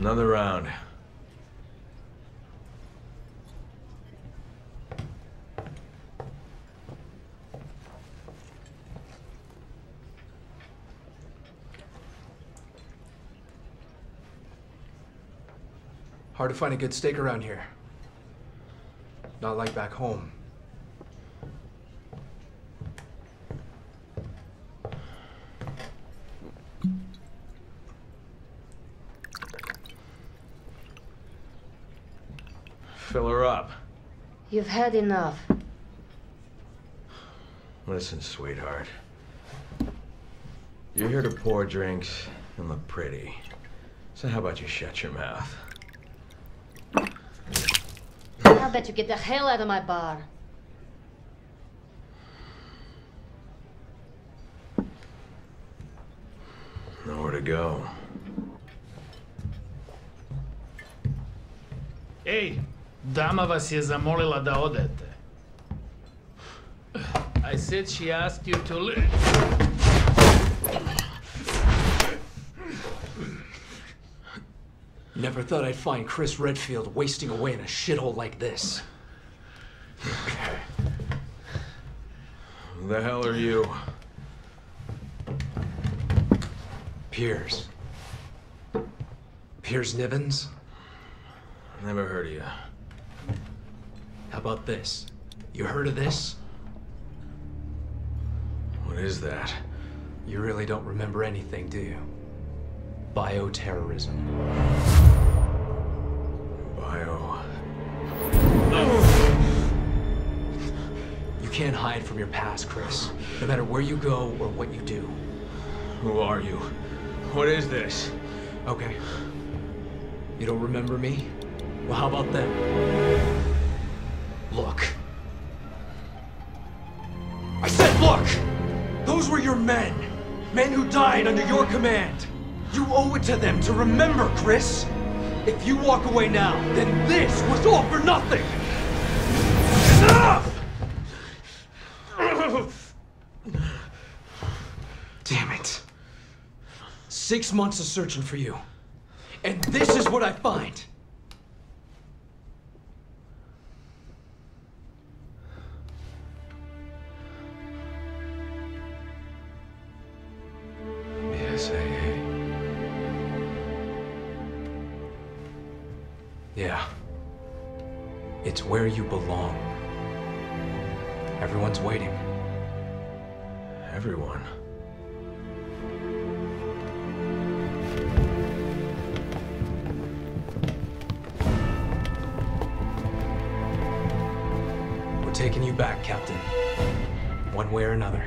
Another round. Hard to find a good steak around here. Not like back home. Fill her up. You've had enough. Listen, sweetheart. You're here to pour drinks and look pretty. So how about you shut your mouth? I'll bet you get the hell out of my bar. Nowhere to go. Ej, dama vas je zamolila da odete. I said she asked you to leave. Never thought I'd find Chris Redfield wasting away in a shithole like this. Who the hell are you? Piers. Piers Nivans? Never heard of you. How about this? You heard of this? What is that? You really don't remember anything, do you? Bioterrorism. Bio. You can't hide from your past, Chris. No matter where you go or what you do. Who are you? What is this? Okay. You don't remember me? Well, how about them? Were your men. Men who died under your command. You owe it to them to remember, Chris. If you walk away now, then this was all for nothing! Enough! Damn it. Six months of searching for you. And this is what I find. Yeah. It's where you belong. Everyone's waiting. Everyone. We're taking you back, Captain. One way or another.